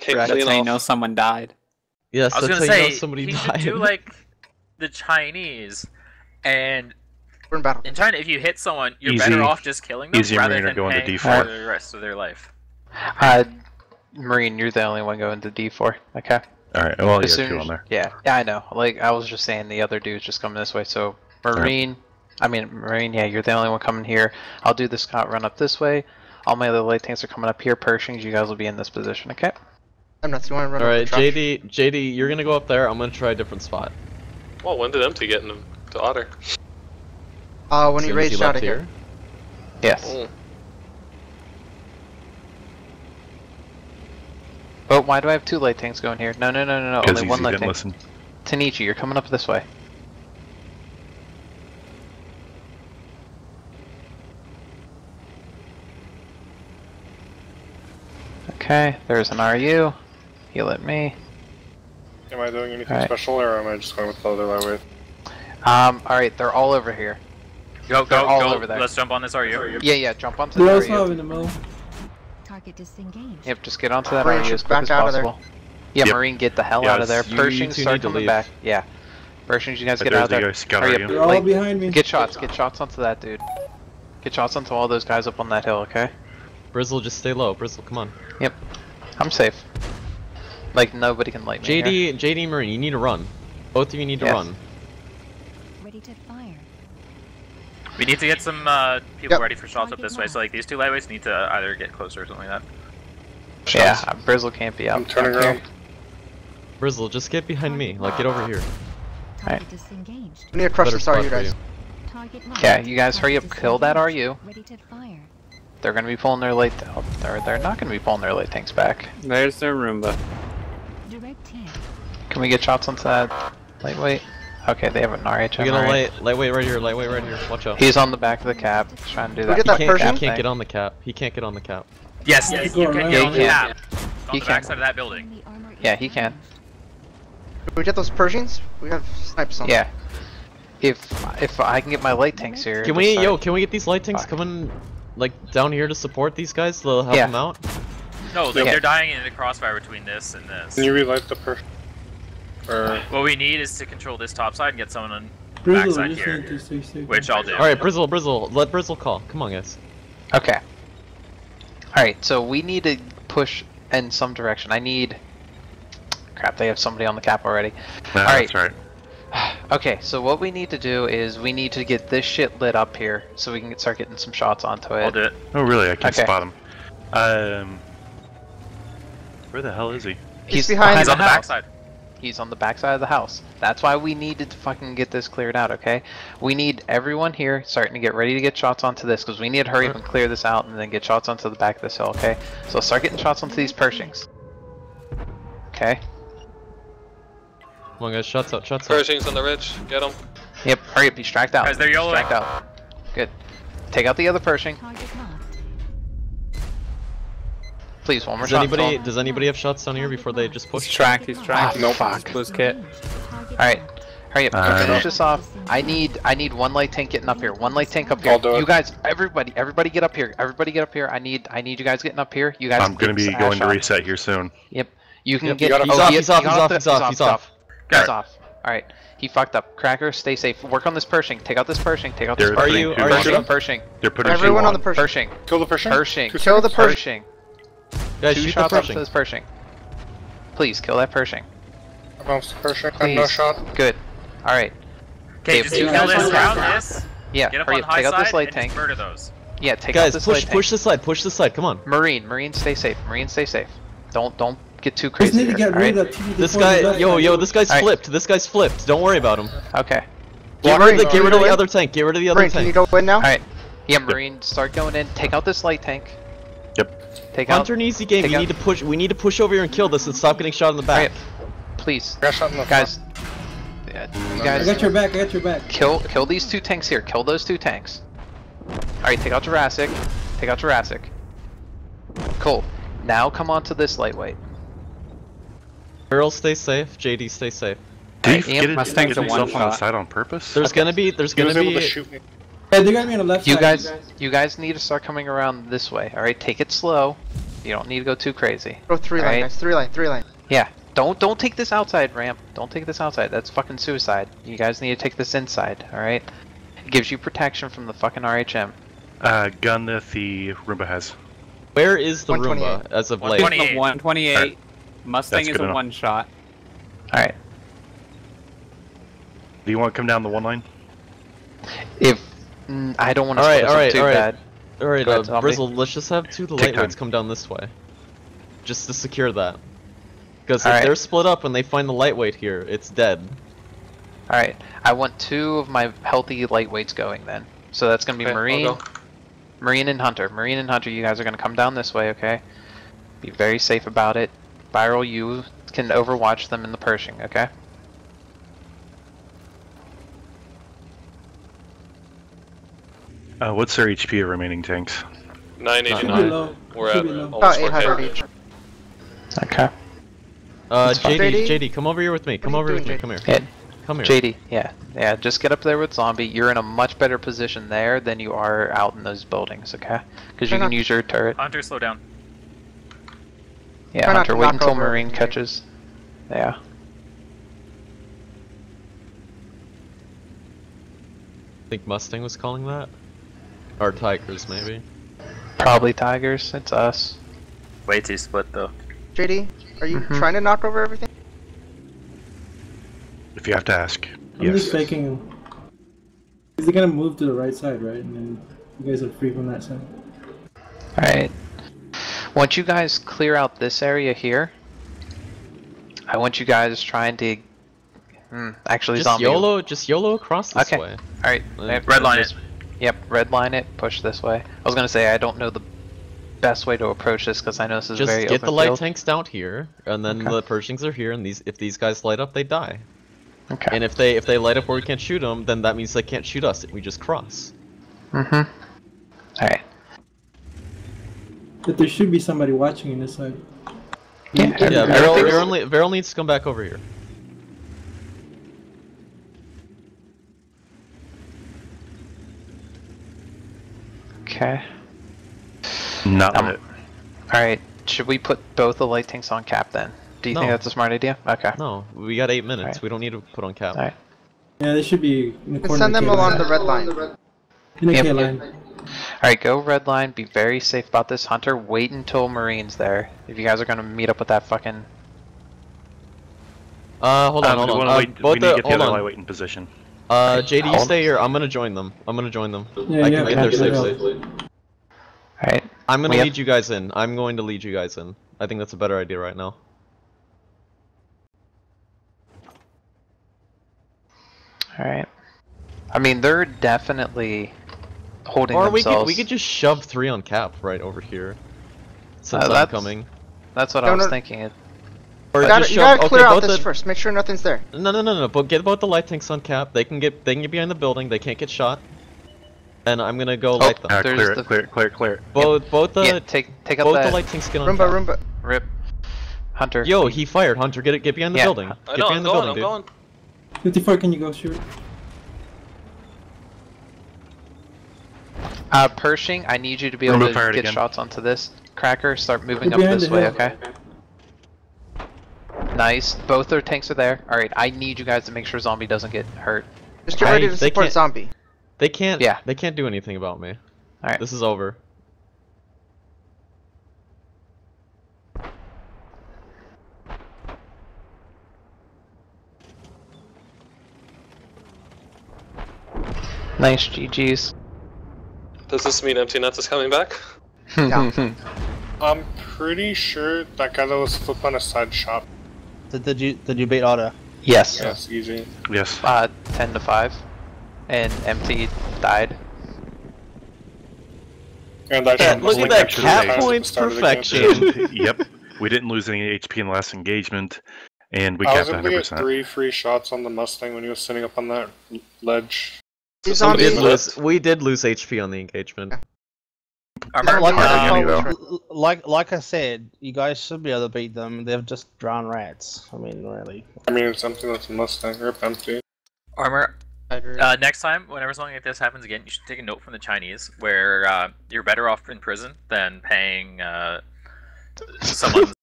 came That's clean how you know someone died. Yes, I was that's gonna how you say know somebody he died. should do like the Chinese, and We're in battle. in China, if you hit someone, you're Easy- better off just killing them easy rather Marine than going to paying D4. for the rest of their life. Uh, Marine, you're the only one going to D4. Okay. Alright, well, As yeah, soon two as- on there. Yeah, yeah, I know. Like I was just saying, the other dude's just coming this way. So Marine, I mean Marine, yeah, you're the only one coming here. I'll do the scout run up this way. All my other light tanks are coming up here. Pershings, you guys will be in this position. Okay. I'm nuts. You want to run Alright, the? JD, JD, you're gonna go up there. I'm gonna try a different spot. Well, when did empty get in him to Otter? Uh, when As he soon as raged left out of here. Yes. Mm. But why do I have two light tanks going here? No, no, no, no, no. Because Only easy one light tank. listen. Tanichi, you're coming up this way. Okay, there's an RU. Heal at me. Am I doing anything Alright. special, or am I just going with the other lightweight? Um, alright, they're all over here. Go, They're go, all go. over there. Let's jump on this RU. Yeah, yeah, jump onto They're the also RU. in the middle. Target disengaged. Yep, just get onto that Marine RU as quick back as out of there. possible. Yeah, Yep. Marine, get the hell out of there. Yes, you- you Pershings, two start to coming back. Yeah. Pershings, you guys get out of the there. guy scout Hurry up. They're all Like, behind me. Get shots, get shots onto that dude. Get shots onto all those guys up on that hill, okay? Brizzle, just stay low. Brizzle, come on. Yep. I'm safe. Like, nobody can light me here. JD, JD, Marine, you need to run. Both of you need to run. Ready to fire. We need to get some uh, people Yep. ready for shots up this way. So like these two lightweights need to either get closer or something like that. Yeah, uh, Brizzle can't be out. I'm turning Okay. around. Brizzle, just get behind me. Like, get over here. Target disengaged. We need to crush Better this spot RU, guys. you. Okay, you guys hurry up, kill that disengaged. RU. Ready to fire. They're gonna be pulling their light. Oh, they're they're not gonna be pulling their light tanks back. There's their Roomba. Direct hit. Can we get shots onto that lightweight? Okay, they have an RHM. We got a alright. light, lightweight right here. Lightweight right here. Watch out. He's on the back of the cap, trying to do that. get that he can't, he can't thing. get on the cap. He can't get on the cap. Yes, Yeah, you, go you can around. get Yeah, on he the can. map. On He the can. backside of that building. Enemy Yeah, he can. Can we get those Pershings? We have snipes on. Yeah. If if I can get my light tanks here. Can we, start- yo, can we get these light tanks Fuck. coming, like, down here to support these guys to help Yeah. them out? No, like Yeah. they're dying in the crossfire between this and this. Can you relight the per? Or What we need is to control this top side and get someone on Brizzle, backside you just here, need to stay safe. which I'll do. Alright, Brizzle, Brizzle, let Brizzle call. Come on, guys. Okay. Alright, so we need to push in some direction. I need. Crap, they have somebody on the cap already. Nah, Alright. That's right. Okay, so what we need to do is we need to get this shit lit up here so we can get, start getting some shots onto it. I'll do it. Oh, really? I can Okay. spot him. Um. Where the hell is he? He's behind He's the on the house. backside. He's on the backside of the house. That's why we needed to fucking get this cleared out, okay? We need everyone here starting to get ready to get shots onto this because we need to hurry up and clear this out and then get shots onto the back of this hill, okay? So start getting shots onto these Pershings. Okay? Come on, guys, shots out, shots out. Pershing's on the ridge. Get him. Yep, hurry up, distract out. Guys, they're yellow. Distract out. Good. Take out the other Pershing. Target locked. Please, one more Does shot. anybody, does anybody have shots down here before they just push? He's tracked, he's tracked. Ah, Nope. fuck. Blue's kit. Alright, hurry up. Alright. Finish this off. I need I need one light tank getting up here. One light tank up here. I'll do it. You guys, everybody, everybody get up here. Everybody get up here. I need I need you guys getting up here. You guys I'm gonna be going to reset here soon. Yep. You can Yep, get you gotta- oh, He's off, he- he's off, he he's off, the- he's off, he's off. He's Alright. off. Alright. He fucked up. Cracker, stay safe. Work on this Pershing. Take out this Pershing. Take out this They're you- are you- Pershing. Pershing. They're putting Everyone two on the Pershing. Pershing. kill the Pershing. Pershing. Kill the seconds. Pershing. Pershing. Guys, Two shoot shots up to Pershing. this Pershing. Please kill that Pershing. I bounced the Pershing. I'm no shot. Good. Alright. Okay, Okay, just kill this, round this, Yeah, get up hurry on up. high Take out this light tank. just murder those. Yeah, take out Guys, this push, light tank. push this side, push the slide. come on. Marine, Marine, stay safe. Marine, stay safe. Don't don't get too Just crazy. need to here, get rid alright? of that This guy, left yo, yo, this guy's Alright. flipped. This guy's flipped. Don't worry about him. Okay. Get rid of the, get rid of the other tank. Get rid of the other Marine, can you go in now? Alright. Yeah, Marine, start going in. Take out this light tank. Yep. Take out. Hunter an easy game. take You out- need to push. We need to push over here and kill this and stop getting shot in the back. up. Please. Got shot in the Guys. Yeah, You I guys got your back, I got your back. kill kill these two tanks here. Kill those two tanks. Alright, take out Jurassic. Take out Jurassic. Cool. Now come on to this lightweight. Earl, stay safe. JD, stay safe. Did he Ian, get, it, get himself on the side on purpose? There's gonna be, there's He gonna was able be. To shoot me. Hey, they got me on the left You side. guys you guys need to start coming around this way. Alright, take it slow. You don't need to go too crazy. Go three line, Alright. guys. Three line, three line. Yeah. Don't don't take this outside ramp. Don't take this outside. That's fucking suicide. You guys need to take this inside. All right. It gives you protection from the fucking RHM. Uh, gun that the Roomba has. Where is the Roomba as of late? 128. 128. Mustang That's is a enough. one shot. All right. Do you want to come down the one line? If mm, I don't want to Alright, split us up alright, too alright. bad. Alright, Go uh, ahead, Brizzle, let's just have two of the Take lightweights time. come down this way. Just to secure that. Because if Alright. they're split up and they find the lightweight here, it's dead. All right. I want two of my healthy lightweights going then. So that's gonna be Okay, Marine. Marine and Hunter. Marine and Hunter, you guys are gonna come down this way, okay? Be very safe about it. Viral, you can overwatch them in the Pershing, okay? Uh, what's their HP of remaining tanks? 989. We're at About almost 800 each. Okay. Uh, JD, JD? JD, come over here with me. Come over you with me. Come here. Yeah, Come here. JD, yeah, yeah, just get up there with Zombie. You're in a much better position there than you are out in those buildings, okay? Because you can not- use your turret. Hunter, slow down. Yeah, Try Hunter, wait until Marine catches. Yeah. I think Mustang was calling that? Or Tigers, maybe. Probably Tigers, it's us. Way too split though. JD, are you Mhm. trying to knock over everything? If you have to ask. I'm yes. just faking. Is he gonna move to the right side, right? And then you guys are free from that side. Alright. Once you guys clear out this area here, I want you guys trying to. Hmm, actually, Just Zombie. YOLO, just YOLO across this Okay. way. Alright, Red line just- Yep, red line it, push this way. I was gonna say, I don't know the best way to approach this because I know this is Just very get open the light field. tanks down here, and then Okay. the Pershings are here, and these if these guys light up, they die. Okay. And if they if they light up where we can't shoot them, then that means they can't shoot us. and We just cross. Mm-hmm. Alright. But there should be somebody watching in this side. Yeah, Yeah, everything's- Veril, Veril, need- needs to come back over here. Okay. Not Um, lit. Alright, should we put both the light tanks on cap then? Do you think that's a smart idea? Okay. No, we got eight minutes. Alright. We don't need to put on cap. Alright. Yeah, they should be in the And corner. send them K line. along the red line. In the Yep. K line. Alright, go red line, be very safe about this. Hunter, wait until Marine's there. If you guys are gonna meet up with that fucking... Uh, hold on, Um, hold on. wanna Uh, wait, both we need the, to get the hold other on. lightweight in position. Uh, JD, you stay here. I'm gonna join them. I'm gonna join them. Yeah, I yeah, can get yeah, there yeah. safely. Alright. I'm gonna We have- lead you guys in. I'm going to lead you guys in. I think that's a better idea right now. Alright. I mean, they're definitely holding Or we could we could just shove three on cap right over here. Since Uh, I'm that's- coming. That's what No, I was no. thinking. It- Or You gotta, you gotta clear okay, out this the, first. Make sure nothing's there. No, no, no, no. But get both the light tanks on cap. They can get they can get behind the building. They can't get shot. And I'm gonna go light them. Uh, There's clear the- it, clear it, clear it, clear it. Both both the yeah, take take out both that the light tanks get on Roomba, cap. Roomba. rip. Hunter. Yo, he fired. Hunter, get it. Get behind the Yeah. building. I Get know, I'm the going, building, I'm dude. going. 54, can you go shoot? Uh, Pershing, I need you to be able to get again. shots onto this. Cracker, start moving Get up this way, hill. okay? Nice. Both their tanks are there. Alright, I need you guys to make sure Zombie doesn't get hurt. Just get Hey, ready to they support can't- zombie. They can't. Yeah. They can't do anything about me. Alright. This is over. Nice GG's. Does this mean Empty Nuts is coming back? Yeah. I'm pretty sure that guy that was flipped on a side shot. Did, did you did you beat Otter? yes. Yes, easy. Yes. Uh, 10 to 5. And Empty died. And I Yeah, look at that actually cap points start of the game. perfection. yep. We didn't lose any HP in the last engagement, and we I was capped able to get 100%. three free shots on the Mustang when he was sitting up on that ledge. So We did lose. We did lose HP on the engagement. Armor, Like, Hard to uh, get me, though. l- like like I said, you guys should be able to beat them. They've just drawn rats. I mean, really. I mean, something that's a Mustang or empty. armor. Uh, next time, whenever something like this happens again, you should take a note from the Chinese, where uh, you're better off in prison than paying uh, someone